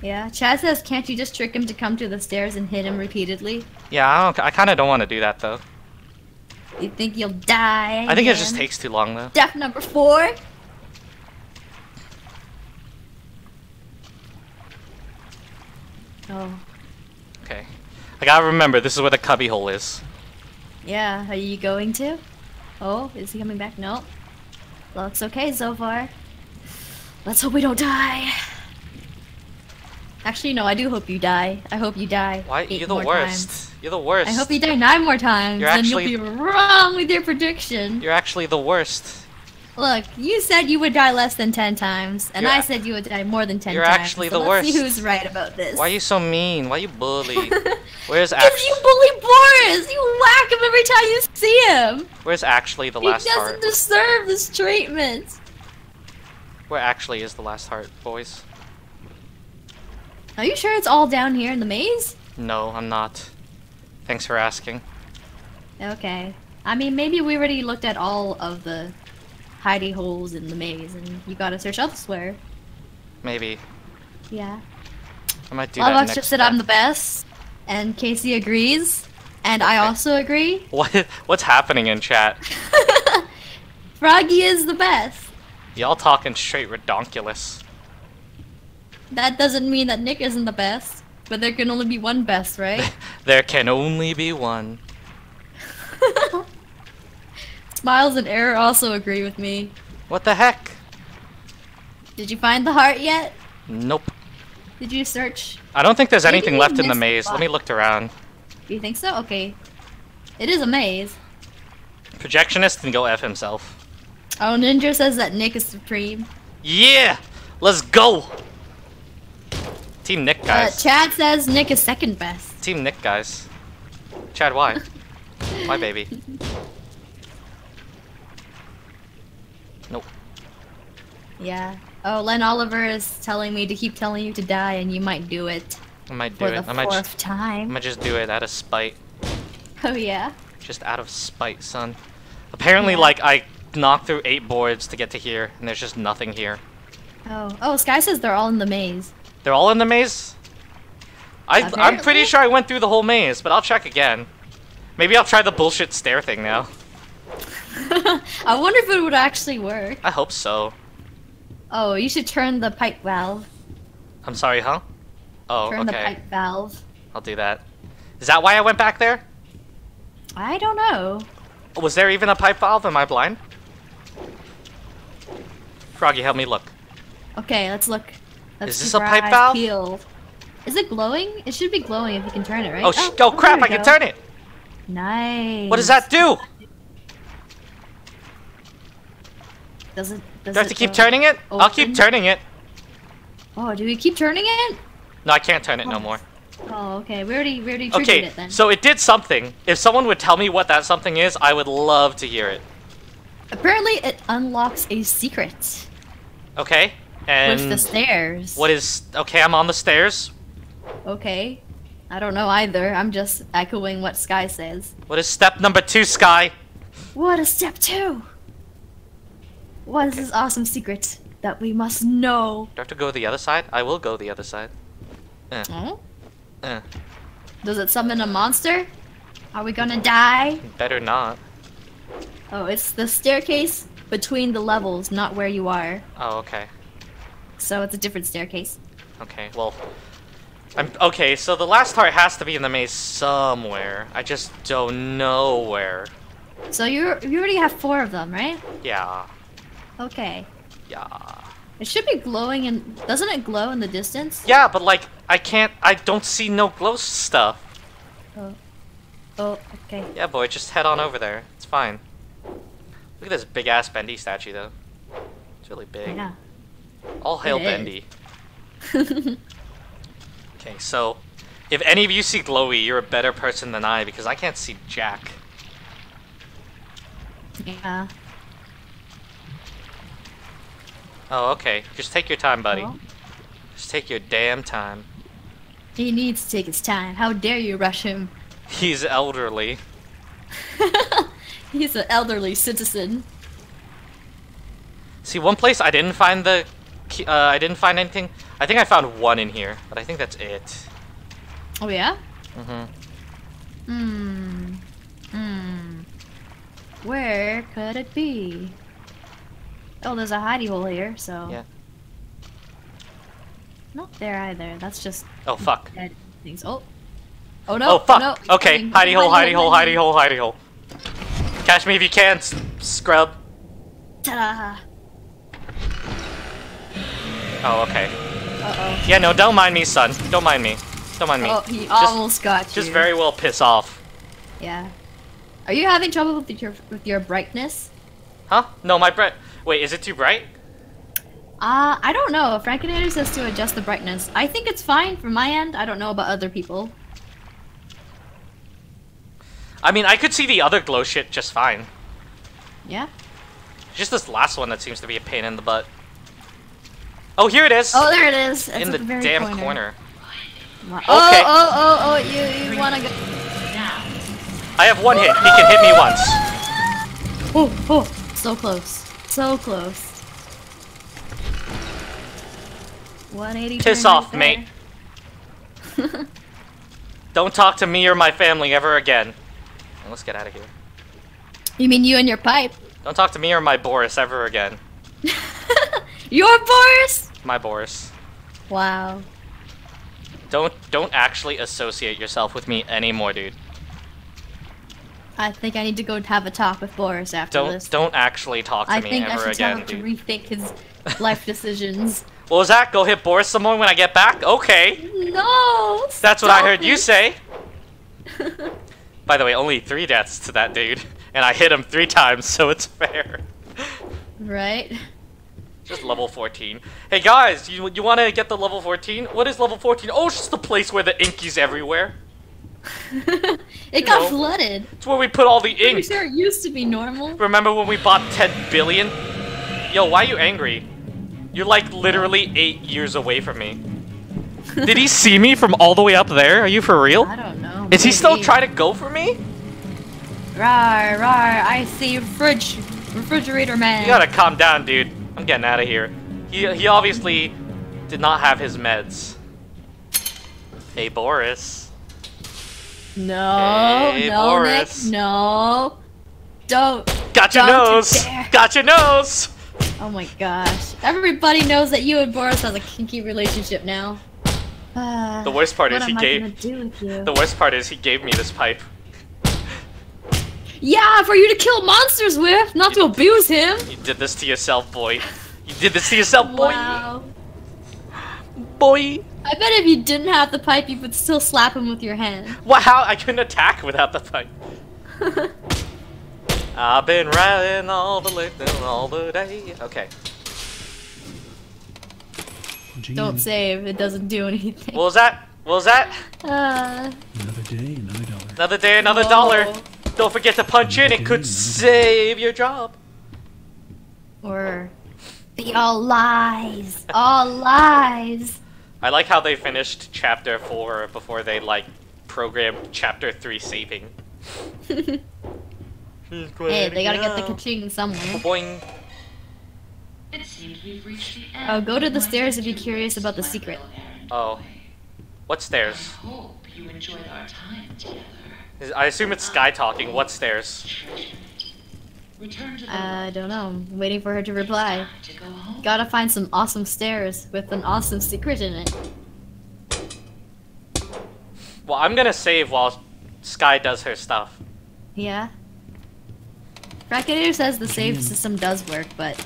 Speaker 2: Yeah, Chad says, can't you just trick him to come to the stairs and hit him repeatedly?
Speaker 1: Yeah, I don't. I kind of don't want to do that though.
Speaker 2: You think you'll die?
Speaker 1: I think it just takes too long though.
Speaker 2: Death number four. Oh,
Speaker 1: Okay. I gotta remember this is where the cubby hole is.
Speaker 2: yeah. Are you going to? Oh, is he coming back? No. Looks okay so far. Let's hope we don't die. Actually, no. I do hope you die. I hope you die.
Speaker 1: Why?
Speaker 2: eight
Speaker 1: You're the
Speaker 2: more
Speaker 1: worst.
Speaker 2: times.
Speaker 1: You're the worst.
Speaker 2: I hope you die nine more times.
Speaker 1: You're
Speaker 2: then
Speaker 1: actually-
Speaker 2: you'll be wrong with your prediction.
Speaker 1: You're actually the worst.
Speaker 2: Look, you said you would die less than ten times, and
Speaker 1: You're
Speaker 2: I
Speaker 1: a-
Speaker 2: said you would die more than 10
Speaker 1: You're
Speaker 2: times.
Speaker 1: actually
Speaker 2: so
Speaker 1: the
Speaker 2: let's see
Speaker 1: worst.
Speaker 2: who's right about this.
Speaker 1: Why are you so mean? Why are you bully? Where's
Speaker 2: Because
Speaker 1: actually?
Speaker 2: you bully Boris! You whack him every time you see him!
Speaker 1: Where's actually the
Speaker 2: He
Speaker 1: last
Speaker 2: part?
Speaker 1: He doesn't
Speaker 2: deserve this treatment!
Speaker 1: Where actually is the last heart, boys?
Speaker 2: Are you sure it's all down here in the maze?
Speaker 1: No, I'm not. Thanks for asking.
Speaker 2: Okay. I mean, maybe we already looked at all of the hidey holes in the maze, and you gotta search elsewhere.
Speaker 1: Maybe
Speaker 2: Yeah.
Speaker 1: I might do
Speaker 2: Well,
Speaker 1: that
Speaker 2: just said
Speaker 1: time.
Speaker 2: I'm the best, and Casey agrees, and I also agree.
Speaker 1: What? What's happening in chat?
Speaker 2: Froggie is the best.
Speaker 1: Y'all talking straight redonkulous.
Speaker 2: That doesn't mean that Nick isn't the best, but there can only be one best, right?
Speaker 1: There can only be one.
Speaker 2: Smiles and Error also agree with me.
Speaker 1: What the heck?
Speaker 2: Did you find the heart yet?
Speaker 1: Nope.
Speaker 2: Did you search?
Speaker 1: I don't think there's
Speaker 2: Maybe
Speaker 1: anything left in the maze. Let me look around.
Speaker 2: You think so? Okay. It is a maze.
Speaker 1: Projectionist can go F himself.
Speaker 2: Oh, Ninja says that Nick is supreme.
Speaker 1: Yeah! Let's go! Team Nick,
Speaker 2: Uh,
Speaker 1: guys.
Speaker 2: Chad says Nick is second best.
Speaker 1: Team Nick, guys. Chad, why? why, baby? Nope.
Speaker 2: Yeah. Oh, Len Oliver is telling me to keep telling you to die, and you might do it
Speaker 1: I might do
Speaker 2: for
Speaker 1: it.
Speaker 2: the
Speaker 1: I might,
Speaker 2: fourth
Speaker 1: just, I might just do it out of spite.
Speaker 2: Oh yeah.
Speaker 1: Just out of spite, son. Apparently,
Speaker 2: Yeah.
Speaker 1: like, I knocked through eight boards to get to here, and there's just nothing here.
Speaker 2: Oh. Oh, Sky says they're all in the maze.
Speaker 1: They're all in the maze? I, I'm pretty sure I went through the whole maze, but I'll check again. Maybe I'll try the bullshit stair thing now.
Speaker 2: I wonder if it would actually work.
Speaker 1: I hope so.
Speaker 2: Oh, you should turn the pipe valve.
Speaker 1: I'm sorry, huh? Oh,
Speaker 2: Turn the
Speaker 1: okay.
Speaker 2: pipe valve.
Speaker 1: I'll do that. Is that why I went back there?
Speaker 2: I don't know.
Speaker 1: Was there even a pipe valve? Am I blind? Froggie, help me look.
Speaker 2: Okay, let's look. Let's
Speaker 1: Is this a pipe valve?
Speaker 2: Peeled. Is it glowing? It should be glowing if you can turn it, right?
Speaker 1: Oh, sh- oh, oh, oh crap, I can turn it!
Speaker 2: Nice.
Speaker 1: What does that do?
Speaker 2: Does it? Does
Speaker 1: Do I have to keep turning it? I'll keep turning it.
Speaker 2: Oh, do we keep turning it?
Speaker 1: No, I can't turn it no oh. more.
Speaker 2: Oh, okay. We already, we already triggered
Speaker 1: Okay,
Speaker 2: it then.
Speaker 1: so it did something. If someone would tell me what that something is, I would love to hear it.
Speaker 2: Apparently, it unlocks a secret
Speaker 1: Okay? And
Speaker 2: with the stairs.
Speaker 1: what is okay, I'm on the stairs.
Speaker 2: Okay. I don't know either. I'm just echoing what Sky says.
Speaker 1: What is step number two, Sky?
Speaker 2: What is step two? What is this awesome secret that we must know?
Speaker 1: Do I have to go the other side? I will go the other side. Eh,
Speaker 2: Oh?
Speaker 1: eh.
Speaker 2: Does it summon a monster? Are we gonna die?
Speaker 1: Better not.
Speaker 2: Oh, it's the staircase between the levels, not where you are.
Speaker 1: Oh, okay.
Speaker 2: So it's a different staircase.
Speaker 1: Okay, well. I'm okay, so the last heart has to be in the maze somewhere. I just don't know where.
Speaker 2: So you you already have four of them, right?
Speaker 1: Yeah.
Speaker 2: Okay.
Speaker 1: Yeah.
Speaker 2: It should be glowing and Doesn't it glow in the distance?
Speaker 1: Yeah, but like I can't I don't see no glow stuff.
Speaker 2: Oh. Oh, okay.
Speaker 1: Yeah, boy, just head on over there. It's fine. Look at this big ass Bendy statue though. It's really big.
Speaker 2: Yeah.
Speaker 1: All hail Bendy. Okay, so if any of you see glowy, you're a better person than I because I can't see Jack.
Speaker 2: yeah.
Speaker 1: Oh, okay. Just take your time, buddy.
Speaker 2: Well,
Speaker 1: Just take your damn time.
Speaker 2: he needs to take his time. How dare you rush him?
Speaker 1: He's elderly.
Speaker 2: He's an elderly citizen.
Speaker 1: See, one place I didn't find the, uh, I didn't find anything. I think I found one in here, but I think that's it.
Speaker 2: Oh yeah.
Speaker 1: Mm-hmm.
Speaker 2: Hmm. Hmm. Where could it be? Oh, there's a hidey hole here, so.
Speaker 1: Yeah.
Speaker 2: Not there either. That's just
Speaker 1: Oh fuck.
Speaker 2: things. Oh. Oh no.
Speaker 1: Oh fuck.
Speaker 2: no.
Speaker 1: Okay, hidey hole, hidey hole, hidey hole, hidey hole. Catch me if you can, s- scrub.
Speaker 2: Ta-da.
Speaker 1: Oh, okay.
Speaker 2: Uh-oh.
Speaker 1: Yeah, no, don't mind me, son. Don't mind me. Don't mind me.
Speaker 2: oh. Oh, he
Speaker 1: Just-
Speaker 2: almost got you.
Speaker 1: Just very well piss off.
Speaker 2: Yeah. Are you having trouble with your with your brightness?
Speaker 1: Huh? No, my bright. Wait, is it too bright?
Speaker 2: Uh, I don't know. Frankenator says to adjust the brightness. I think it's fine from my end. I don't know about other people.
Speaker 1: I mean, I could see the other glow shit just fine.
Speaker 2: Yeah.
Speaker 1: Just this last one that seems to be a pain in the butt. Oh, here it is.
Speaker 2: Oh, there it is. It's
Speaker 1: in the,
Speaker 2: the
Speaker 1: damn
Speaker 2: corner.
Speaker 1: corner.
Speaker 2: Wow.
Speaker 1: Okay.
Speaker 2: Oh, oh, oh, oh! You you wanna go?
Speaker 1: I have one hit. He can hit me once.
Speaker 2: Oh, oh! So close. So close. 180.
Speaker 1: Piss
Speaker 2: right
Speaker 1: off, mate. Don't talk to me or my family ever again. Now, Let's get out of here.
Speaker 2: you mean you and your pipe?
Speaker 1: Don't talk to me or my Boris ever again.
Speaker 2: Your Boris?
Speaker 1: My Boris.
Speaker 2: Wow.
Speaker 1: Don't don't actually associate yourself with me anymore, dude.
Speaker 2: I think I need to go have a talk with Boris after
Speaker 1: Don't
Speaker 2: this.
Speaker 1: don't actually talk to
Speaker 2: I
Speaker 1: me
Speaker 2: think I
Speaker 1: ever
Speaker 2: should tell
Speaker 1: again,
Speaker 2: him to rethink his life decisions.
Speaker 1: Well, that? Go hit Boris some more when I get back? Okay.
Speaker 2: No!
Speaker 1: That's what I heard you say. By the way, only three deaths to that dude. And I hit him three times, so it's fair.
Speaker 2: Right?
Speaker 1: Just level 14. Hey guys, you, you want to get the level 14? What is level 14? Oh, it's just the place where the ink is everywhere.
Speaker 2: it got
Speaker 1: know.
Speaker 2: flooded.
Speaker 1: It's where we put all the ink.
Speaker 2: sure it used to be normal.
Speaker 1: Remember when we bought 10 billion? Yo, why are you angry? You're like literally eight years away from me. Did he see me from all the way up there? Are you for real?
Speaker 2: I don't know.
Speaker 1: Oh, Is he still trying to go for me?
Speaker 2: Rar, rar, I see fridge, refrigerator man.
Speaker 1: You gotta calm down, dude. I'm getting out of here. He, he obviously did not have his meds. Hey, Boris.
Speaker 2: No,
Speaker 1: Hey,
Speaker 2: no,
Speaker 1: Boris.
Speaker 2: Nick, no. Don't.
Speaker 1: Got your
Speaker 2: Don't
Speaker 1: nose!
Speaker 2: dare.
Speaker 1: Got your nose!
Speaker 2: Oh my gosh. Everybody knows that you and Boris has a kinky relationship now. Uh,
Speaker 1: The worst part
Speaker 2: what
Speaker 1: is he gave-
Speaker 2: gonna do with you?
Speaker 1: The worst part is he gave me this pipe.
Speaker 2: Yeah, for you to kill monsters with, not to abuse him.
Speaker 1: You did this to yourself, boy. You did this to yourself, boy.
Speaker 2: Wow.
Speaker 1: Boy.
Speaker 2: I bet if you didn't have the pipe, you would still slap him with your hand.
Speaker 1: Wow, I couldn't attack without the pipe. I've been riding all the way all the day. Okay.
Speaker 4: Gee,
Speaker 2: Don't save, it doesn't do anything.
Speaker 1: What was that? What was that?
Speaker 2: Uh,
Speaker 4: Another day, another dollar.
Speaker 1: Another day, another
Speaker 2: Whoa.
Speaker 1: dollar. Don't forget to punch in. It could save your job.
Speaker 2: or be all lies, all lies.
Speaker 1: I like how they finished chapter four before they like programmed chapter three saving.
Speaker 2: Hey, they gotta get the ka-ching somewhere.
Speaker 1: Boing.
Speaker 3: It seems we've reached the end.
Speaker 2: Oh, go to the stairs if you're curious about the secret.
Speaker 1: Oh. What
Speaker 3: I
Speaker 1: stairs?
Speaker 3: hope you enjoyed our time together.
Speaker 1: I assume it's Sky talking. What stairs?
Speaker 3: The
Speaker 2: I don't know. I'm waiting for her to reply. Gotta find some awesome stairs with an awesome secret in it.
Speaker 1: Well, I'm gonna save while Sky does her stuff.
Speaker 2: Yeah. Bracketeer says the save system does work, but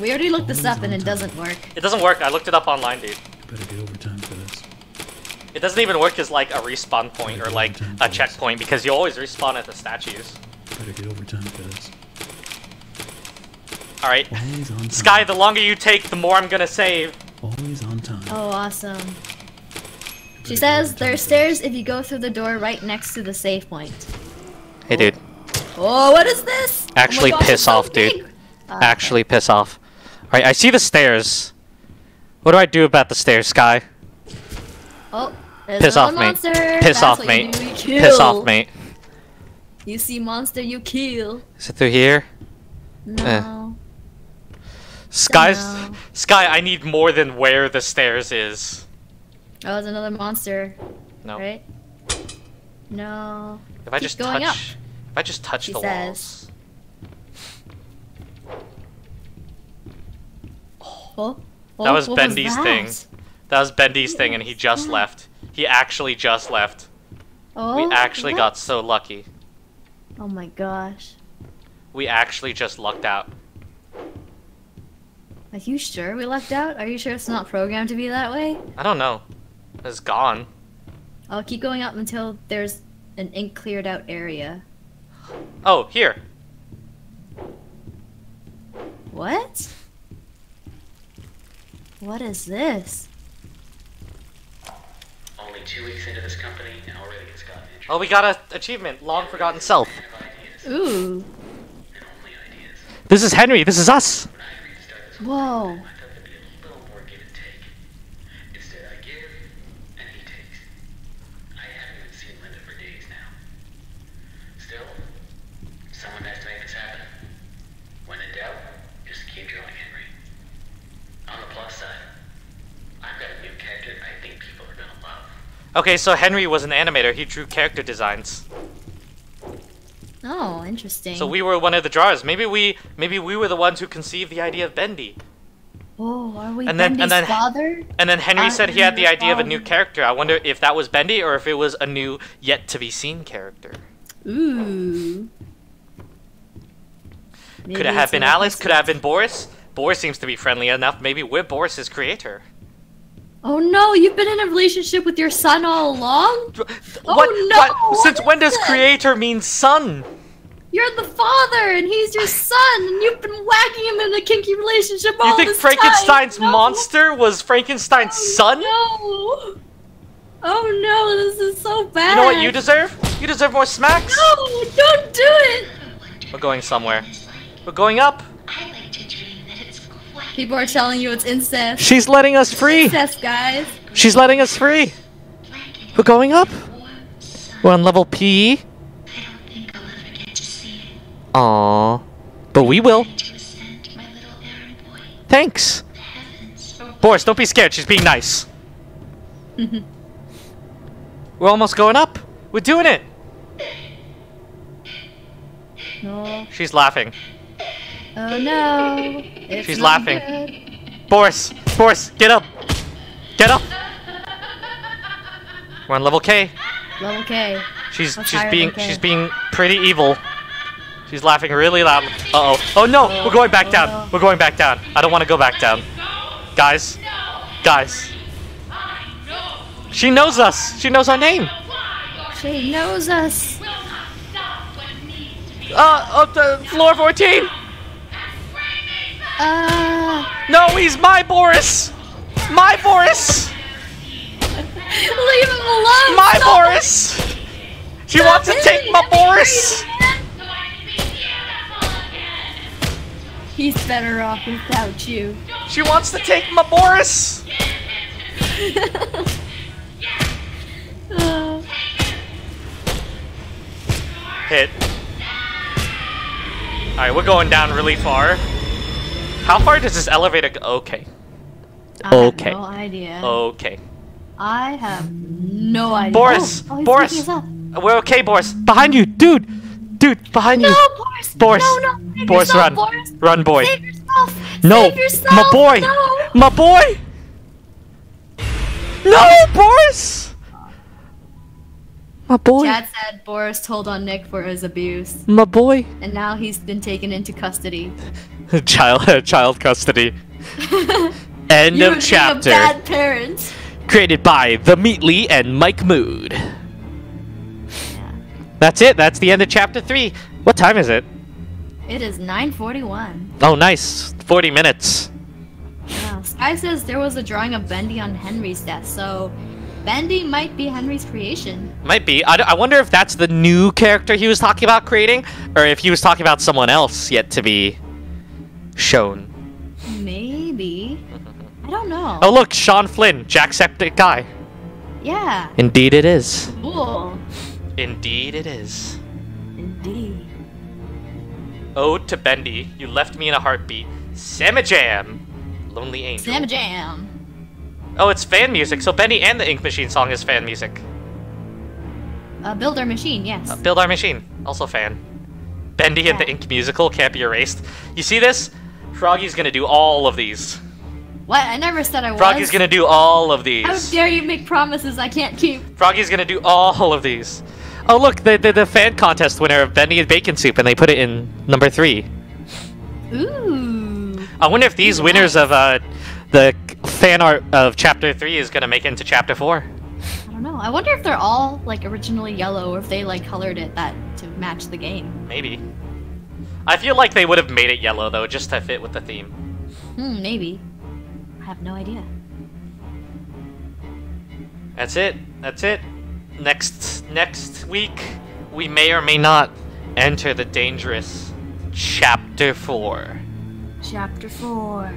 Speaker 2: we already looked this up and it doesn't work.
Speaker 1: It doesn't work. I looked it up online, dude.
Speaker 4: Better get overtime for this.
Speaker 1: It doesn't even work as like a respawn point or like a checkpoint because you always respawn at the statues.
Speaker 4: Better get overtime for this.
Speaker 1: All right.
Speaker 4: Always on time.
Speaker 1: Sky, the longer you take, the more I'm gonna save.
Speaker 4: Always on time.
Speaker 2: Oh, awesome. She says there are stairs if you go through the door right next to the save point.
Speaker 1: Hey, dude.
Speaker 2: Oh, what is this? Oh
Speaker 1: Actually
Speaker 2: gosh,
Speaker 1: piss
Speaker 2: it's so
Speaker 1: off, dude.
Speaker 2: Uh,
Speaker 1: Actually, piss off. All right, I see the stairs. What do I do about the stairs, Sky?
Speaker 2: Oh,
Speaker 1: Piss off,
Speaker 2: another
Speaker 1: mate. Piss
Speaker 2: That's
Speaker 1: off, mate. Piss off, mate.
Speaker 2: You see monster, you kill.
Speaker 1: Is it through here?
Speaker 2: No.
Speaker 1: Sky's
Speaker 2: No.
Speaker 1: Sky, I need more than where the stairs is.
Speaker 2: Oh, there's another monster.
Speaker 1: No.
Speaker 2: Right? No.
Speaker 1: If I just touch, if I just touch
Speaker 2: She
Speaker 1: the
Speaker 2: says.
Speaker 1: walls. That was Bendy's
Speaker 2: that?
Speaker 1: thing. That was Bendy's thing, and he just left. He actually just left.
Speaker 2: Oh,
Speaker 1: We actually
Speaker 2: what?
Speaker 1: got so lucky.
Speaker 2: Oh my gosh.
Speaker 1: We actually just lucked out.
Speaker 2: Are you sure we lucked out? Are you sure it's not programmed to be that way?
Speaker 1: I don't know. It's gone.
Speaker 2: I'll keep going up until there's an ink cleared out area.
Speaker 1: Oh, here.
Speaker 2: What? What is this?
Speaker 6: Only two weeks into this company, and already it's gotten interesting.
Speaker 1: Oh, we got a achievement. Long forgotten self.
Speaker 2: Ooh.
Speaker 6: and only ideas.
Speaker 1: This is Henry. This is us.
Speaker 6: When I agreed to start this
Speaker 2: Whoa.
Speaker 6: I thought there'd be a little more give and take. Instead, I give, and he takes. I haven't even seen Linda for days now. Still, someone has to make this happen. When in doubt, just keep drawing, Henry. On the plus side, I've got a new character I think people are gonna love.
Speaker 1: Okay, so Henry was an animator. He drew character designs.
Speaker 2: Oh, interesting.
Speaker 1: So we were one of the drawers. Maybe we, maybe we were the ones who conceived the idea of Bendy.
Speaker 2: Oh, are we
Speaker 1: And then- and
Speaker 2: Bendy's
Speaker 1: then-
Speaker 2: father?
Speaker 1: And then Henry
Speaker 2: I
Speaker 1: said he had the idea of a new character. I wonder if that was Bendy or if it was a new, yet to be seen character.
Speaker 2: Ooh. Maybe
Speaker 1: Could it have been Alice? Could it have been Boris? Boris seems to be friendly enough. Maybe we're Boris's creator.
Speaker 2: Oh no, you've been in a relationship with your son all along? Oh,
Speaker 1: what?
Speaker 2: Oh, no, what
Speaker 1: Since
Speaker 2: is
Speaker 1: when does
Speaker 2: this?
Speaker 1: creator mean son?
Speaker 2: You're the father and he's your son and you've been whacking him in a kinky relationship all
Speaker 1: You think
Speaker 2: this
Speaker 1: Frankenstein's
Speaker 2: time. No.
Speaker 1: monster was Frankenstein's oh, son?
Speaker 2: No. Oh no, this is so bad.
Speaker 1: You know what you deserve? You deserve more smacks.
Speaker 2: No, don't do it.
Speaker 1: We're going somewhere. We're going up.
Speaker 5: I like to dream that it's quite
Speaker 2: People are telling you it's incest.
Speaker 1: She's letting us free.
Speaker 2: Incest, guys.
Speaker 1: She's letting us free. We're going up. We're on level P.
Speaker 5: I don't think I'll ever get to see it.
Speaker 1: Aww. But we will.
Speaker 5: To ascend, my little errand boy.
Speaker 1: Thanks. Boris, don't be scared. She's being nice. We're almost going up. We're doing it.
Speaker 2: No.
Speaker 1: She's laughing.
Speaker 2: Oh no.
Speaker 1: She's laughing.
Speaker 2: good.
Speaker 1: Boris, Boris, get up. Get up. We're on level K.
Speaker 2: Level K.
Speaker 1: She's she's being she's being pretty evil. She's laughing really loud. Uh oh. Oh no, we're going back
Speaker 2: Oh,
Speaker 1: down.
Speaker 2: no.
Speaker 1: We're going back down. I don't want to go back down. Guys. Guys. She knows us. She knows our name.
Speaker 2: She knows us.
Speaker 1: Uh, up to floor 14.
Speaker 2: Uh,
Speaker 1: No, he's my Boris. My Boris.
Speaker 2: leave him alone.
Speaker 1: My
Speaker 2: Stop
Speaker 1: Boris. She wants to take my. Boris.
Speaker 2: He's better off without you.
Speaker 1: She wants to take my Boris.
Speaker 2: Uh,
Speaker 1: Hit. Alright, we're going down really far. How far does this elevator go? Okay.
Speaker 2: I
Speaker 1: Okay.
Speaker 2: no idea.
Speaker 1: Okay.
Speaker 2: I have no idea.
Speaker 1: Boris,
Speaker 2: Oh, oh,
Speaker 1: Boris.
Speaker 2: picking us up.
Speaker 1: We're okay, Boris. Behind you, dude. Dude, behind
Speaker 2: No,
Speaker 1: you.
Speaker 2: Boris!
Speaker 1: Boris.
Speaker 2: No, no!
Speaker 1: Boris,
Speaker 2: yourself,
Speaker 1: run.
Speaker 2: Boris.
Speaker 1: Run, boy.
Speaker 2: Save yourself!
Speaker 1: No,
Speaker 2: Save yourself!
Speaker 1: my boy.
Speaker 2: No!
Speaker 1: My boy. No, Boris. My boy.
Speaker 2: Chad said Boris told on Nick for his abuse,
Speaker 1: My boy.
Speaker 2: and now he's been taken into custody.
Speaker 1: child, child custody. End
Speaker 2: You're
Speaker 1: of chapter.
Speaker 2: bad parent.
Speaker 1: Created by The Meatly and Mike Mood.
Speaker 2: Yeah.
Speaker 1: That's it. That's the end of chapter three. What time is it?
Speaker 2: It is 9:41.
Speaker 1: Oh, nice. 40 minutes.
Speaker 2: Yeah. Sky says there was a drawing of Bendy on Henry's desk, so Bendy might be Henry's creation.
Speaker 1: Might be. I, d- I wonder if that's the new character he was talking about creating, or if he was talking about someone else yet to be shown.
Speaker 2: Maybe. I don't know.
Speaker 1: Oh, look, Sean Flynn, Jacksepticeye.
Speaker 2: Yeah.
Speaker 1: Indeed, it is.
Speaker 2: Cool.
Speaker 1: Indeed, it is.
Speaker 2: Indeed.
Speaker 1: Ode to Bendy, you left me in a heartbeat. Samajam, Lonely Angel.
Speaker 2: Samajam!
Speaker 1: Oh, it's fan music, so Bendy and the Ink Machine song is fan music.
Speaker 2: A builder machine, yes.
Speaker 1: Uh, Build Our Machine, also fan. Bendy and the Ink musical can't be erased. You see this? Froggie's gonna do all of these.
Speaker 2: what? I never said I was.
Speaker 1: Froggie's gonna do all of these.
Speaker 2: How dare you make promises I can't keep?
Speaker 1: Froggie's gonna do all of these. Oh look, the, the the fan contest winner of Bendy and Bacon Soup, and they put it in number three.
Speaker 2: Ooh.
Speaker 1: I wonder if these winners of uh the fan art of chapter three is gonna make it into chapter four.
Speaker 2: I don't know. I wonder if they're all like originally yellow or if they like colored it that to match the game.
Speaker 1: Maybe. I feel like they would have made it yellow though, just to fit with the theme.
Speaker 2: Hmm, maybe. I have no idea.
Speaker 1: That's it. That's it. Next next week, we may or may not enter the dangerous chapter four.
Speaker 2: Chapter 4.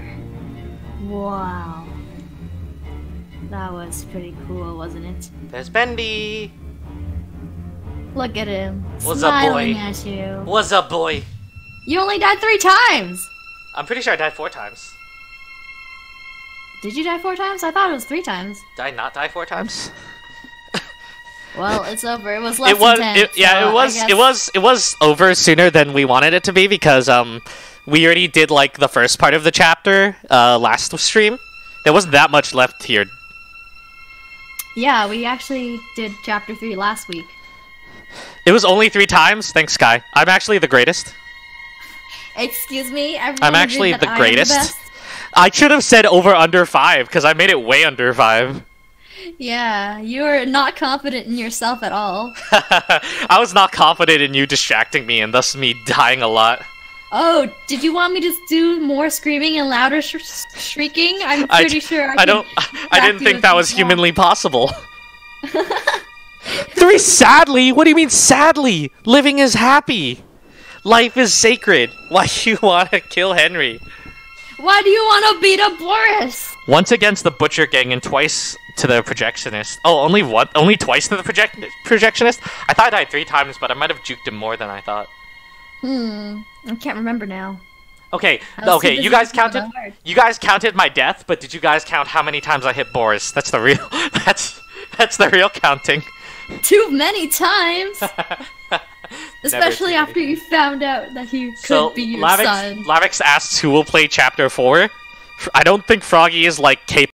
Speaker 2: Wow. That was pretty cool, wasn't it?
Speaker 1: There's Bendy.
Speaker 2: Look at him.
Speaker 1: What's up, boy?
Speaker 2: at you.
Speaker 1: What's up, boy?
Speaker 2: You only died three times!
Speaker 1: I'm pretty sure I died four times.
Speaker 2: Did you die four times? I thought it was three times.
Speaker 1: Did I not die four times?
Speaker 2: Well, it's over. It was less
Speaker 1: it was
Speaker 2: than 10.
Speaker 1: it, yeah
Speaker 2: so
Speaker 1: it was it was it was over sooner than we wanted it to be because um we already did like the first part of the chapter uh last stream there wasn't that much left here
Speaker 2: Yeah, we actually did chapter 3 last week.
Speaker 1: it was only three times thanks sky i'm actually the greatest
Speaker 2: Excuse me?
Speaker 1: I'm actually the greatest
Speaker 2: best?
Speaker 1: i should have said over under five because i made it way under five
Speaker 2: Yeah, you're not confident in yourself at all.
Speaker 1: i was not confident in you distracting me and thus me dying a lot
Speaker 2: Oh, did you want me to do more screaming and louder sh- shrieking? I'm pretty sure I,
Speaker 1: I don't i didn't think that was
Speaker 2: want.
Speaker 1: humanly possible Three sadly? What do you mean sadly? Living is happy. Life is sacred. Why you want to kill Henry?
Speaker 2: Why do you want to beat up Boris?
Speaker 1: Once against the butcher gang and twice to the projectionist. Oh, only what? Only twice to the project projectionist? I thought I died three times, but I might have juked him more than I thought.
Speaker 2: Hmm, I can't remember now.
Speaker 1: Okay,
Speaker 2: I was too
Speaker 1: okay, you guys counted. You guys counted my death, but did you guys count how many times I hit Boris? That's the real. That's that's the real counting.
Speaker 2: Too many times! Especially after you found out that he could
Speaker 1: so
Speaker 2: be your
Speaker 1: Lavix,
Speaker 2: son.
Speaker 1: Lavix asks who will play chapter four. I don't think Froggie is like capable